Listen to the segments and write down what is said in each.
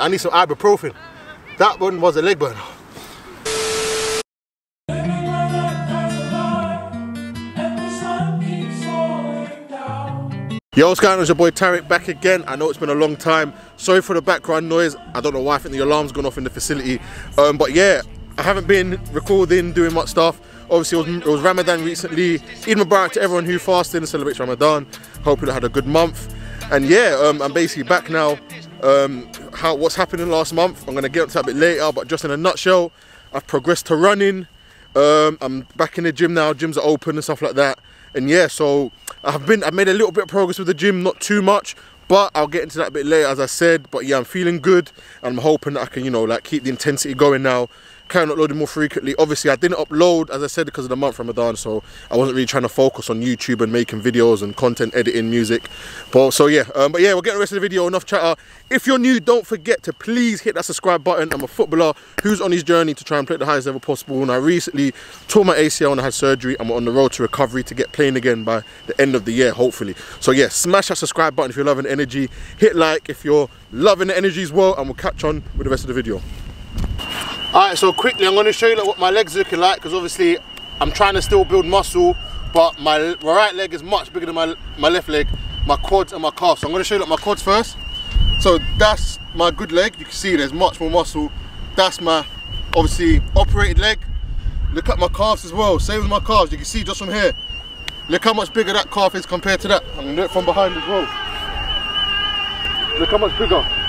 I need some ibuprofen. That one was a leg burner. Yo, what's going on? It's your boy Tarek back again. I know it's been a long time. Sorry for the background noise. I don't know why. I think the alarm's gone off in the facility. Um, but yeah, I haven't been recording, doing much stuff. Obviously, it was, it was Ramadan recently. Eid Mubarak to everyone who fasted and celebrates Ramadan. Hope you had a good month. And yeah, um, I'm basically back now. Um, how what's happening last month? I'm gonna get into that a bit later, but just in a nutshell, I've progressed to running. Um, I'm back in the gym now. Gyms are open and stuff like that. And yeah, so I've been I've made a little bit of progress with the gym, not too much, but I'll get into that a bit later, as I said. But yeah, I'm feeling good. And I'm hoping that I can, you know, like keep the intensity going now carry on uploading more frequently. Obviously, I didn't upload, as I said, because of the month Ramadan, so I wasn't really trying to focus on YouTube and making videos and content, editing music. But so yeah, um, but yeah, we'll get the rest of the video. Enough chatter. If you're new, don't forget to please hit that subscribe button. I'm a footballer who's on his journey to try and play the highest level possible. And I recently tore my ACL and I had surgery. I'm on the road to recovery to get playing again by the end of the year, hopefully. So yeah, smash that subscribe button if you're loving energy. Hit like if you're loving the energy as well, and we'll catch on with the rest of the video. Alright, so quickly I'm going to show you like, what my leg's looking like because obviously I'm trying to still build muscle but my, my right leg is much bigger than my, my left leg, my quads and my calves. So I'm going to show you like, my quads first. So that's my good leg, you can see there's much more muscle. That's my obviously operated leg. Look at my calves as well, same as my calves, you can see just from here. Look how much bigger that calf is compared to that. I'm to do it from behind as well. Look how much bigger.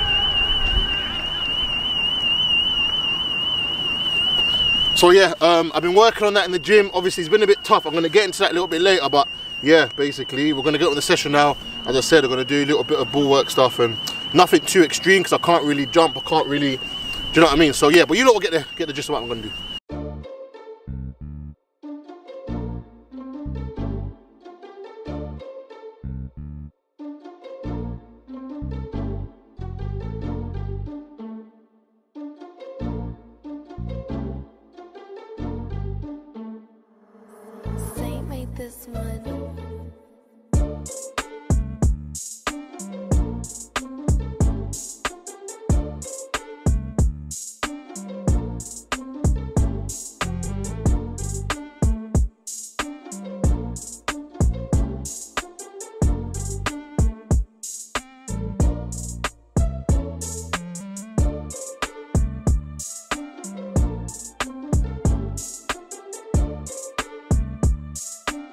So yeah, um, I've been working on that in the gym. Obviously, it's been a bit tough. I'm going to get into that a little bit later, but yeah, basically, we're going to get on the session now. As I said, I'm going to do a little bit of ball work stuff and nothing too extreme because I can't really jump. I can't really, do you know what I mean? So yeah, but you lot will get the, get the gist of what I'm going to do. This one.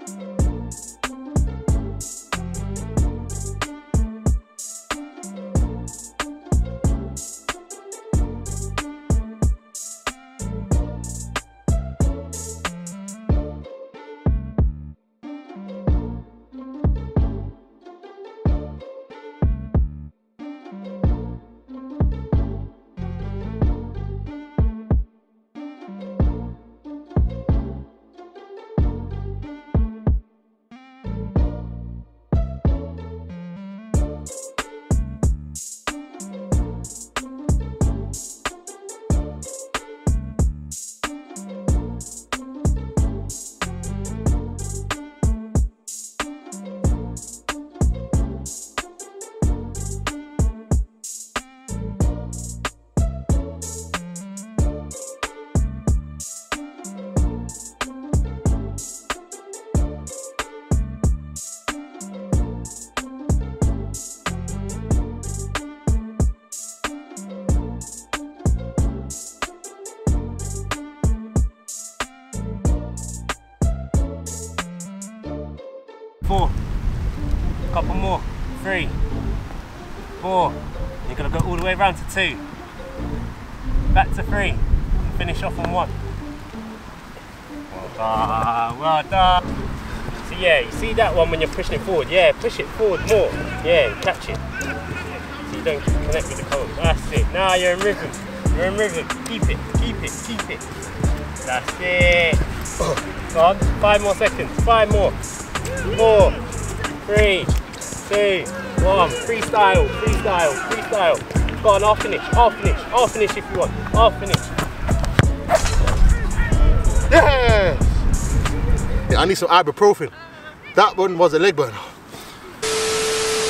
Four, couple more, three, four. You're gonna go all the way around to two, back to three, and finish off on one. Well done, well done. So yeah, you see that one when you're pushing it forward? Yeah, push it forward more. Yeah, catch it. So you don't connect with the column. That's it. Now you're in rhythm. You're in rhythm. Keep it, keep it, keep it. That's it. Go on, five more seconds, five more four, three, two, one. Freestyle, freestyle, freestyle. Go on, I'll finish, I'll finish, I'll finish if you want. I'll finish. Yes! Yeah, I need some ibuprofen. That one was a leg burner.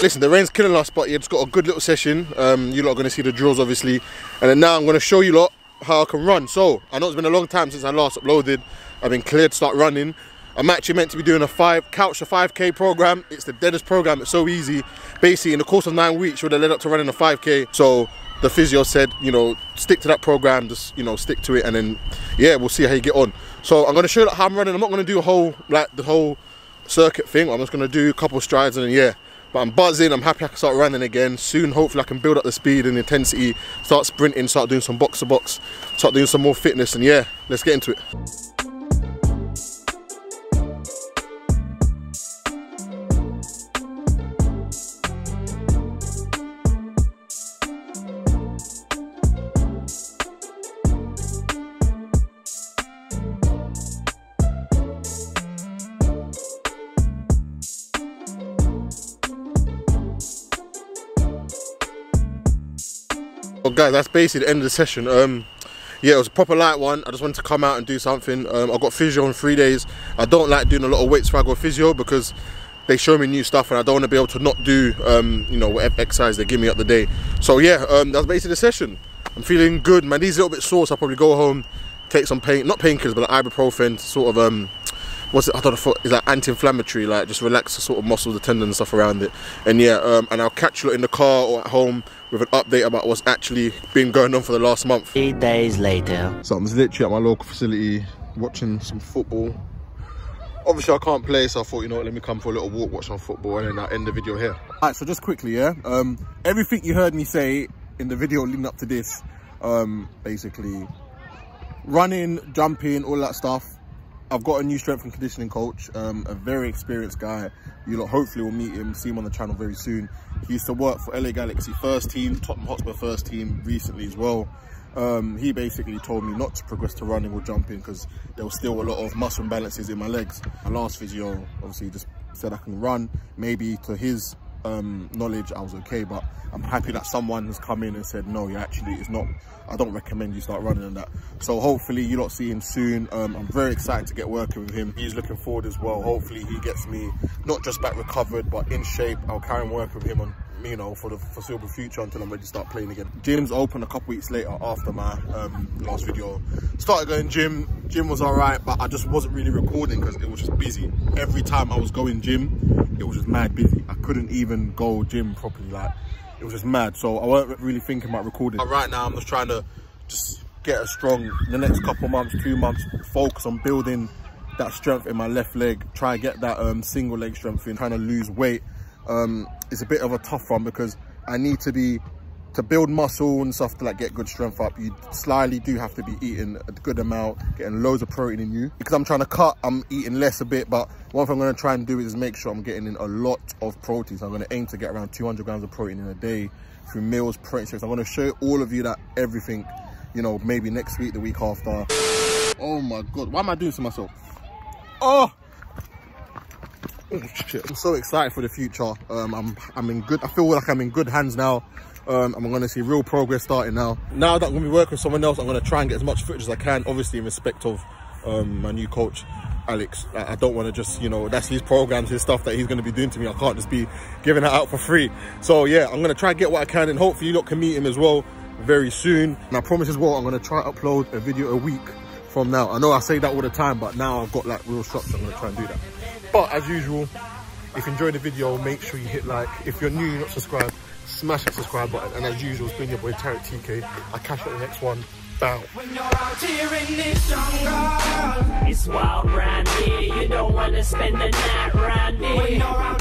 Listen, the rain's killing us, but it's got a good little session. Um, you lot are going to see the drills, obviously. And then now I'm going to show you lot how I can run. So, I know it's been a long time since I last uploaded. I've been cleared to start running. I'm actually meant to be doing a five couch to 5k program. It's the deadest program. It's so easy. Basically, in the course of nine weeks, would have led up to running a 5k. So the physio said, you know, stick to that program. Just you know, stick to it, and then yeah, we'll see how you get on. So I'm going to show you how I'm running. I'm not going to do a whole like the whole circuit thing. I'm just going to do a couple strides, and then, yeah. But I'm buzzing, I'm happy I can start running again. Soon, hopefully I can build up the speed and intensity, start sprinting, start doing some box to box, start doing some more fitness, and yeah, let's get into it. Well, guys, that's basically the end of the session. Um, yeah, it was a proper light one. I just wanted to come out and do something. Um, I got physio in three days. I don't like doing a lot of weights when I go physio because they show me new stuff and I don't want to be able to not do, um, you know, whatever exercise they give me up the day. So yeah, um, that's basically the session. I'm feeling good. My knee's a little bit sore, so I'll probably go home, take some pain, not painkillers, but like ibuprofen, sort of um, what's it? I don't know. Is that anti-inflammatory? Like just relax the sort of muscles, the tendons, and stuff around it. And yeah, um, and I'll catch you in the car or at home with an update about what's actually been going on for the last month. Three days later. So I'm literally at my local facility watching some football. Obviously I can't play, so I thought, you know what, let me come for a little walk, watch some football, and then I'll end the video here. Alright, so just quickly, yeah, um, everything you heard me say in the video leading up to this, um, basically, running, jumping, all that stuff, I've got a new strength and conditioning coach, um, a very experienced guy. You hopefully will meet him, see him on the channel very soon. He used to work for LA Galaxy first team, Tottenham Hotspur first team recently as well. Um, he basically told me not to progress to running or jumping because there was still a lot of muscle imbalances in my legs. My last physio obviously just said I can run. Maybe to his um, knowledge, I was okay, but I'm happy that someone has come in and said, no, you actually, it's not, I don't recommend you start running and that. So hopefully you lot see him soon. Um, I'm very excited to get working with him. He's looking forward as well. Hopefully he gets me not just back recovered, but in shape. I'll carry on working with him on you know, for the foreseeable future until I'm ready to start playing again. Gym's open a couple weeks later after my um, last video. Started going gym, gym was all right, but I just wasn't really recording because it was just busy. Every time I was going gym, it was just mad busy. I couldn't even go gym properly, like, it was just mad. So I wasn't really thinking about recording. But right now, I'm just trying to just get a strong, the next couple months, two months, focus on building that strength in my left leg, try to get that um, single leg strength in, trying to lose weight um, it's a bit of a tough one because I need to be to build muscle and stuff to like get good strength up you slightly do have to be eating a good amount getting loads of protein in you. Because i'm trying to cut i'm eating less a bit but one thing i'm going to try and do is make sure i'm getting in a lot of protein so i'm going to aim to get around 200 grams of protein in a day through meals protein shakes i'm going to show all of you that everything you know maybe next week the week after. Oh my god why am i doing this to myself? Oh Oh shit! I'm so excited for the future. Um, I'm I'm in good. I feel like I'm in good hands now. Um, I'm going to see real progress starting now. Now that I'm going to be working with someone else, I'm going to try and get as much footage as I can. Obviously, in respect of um, my new coach, Alex. I, I don't want to just, you know, that's his programs, his stuff that he's going to be doing to me. I can't just be giving that out for free. So yeah, I'm going to try and get what I can, and hopefully you lot can meet him as well very soon. And I promise as well, I'm going to try and upload a video a week from now. I know I say that all the time, but now I've got like real structure. I'm going to try and do that. But as usual, if you enjoyed the video, make sure you hit like. If you're new, you're not subscribed, smash that subscribe button. And as usual, it's been your boy Tarek TK. I'll catch you at the next one. Bow. When you're out here in this jungle, It's wild round here. You don't wanna spend the night round here. when you're out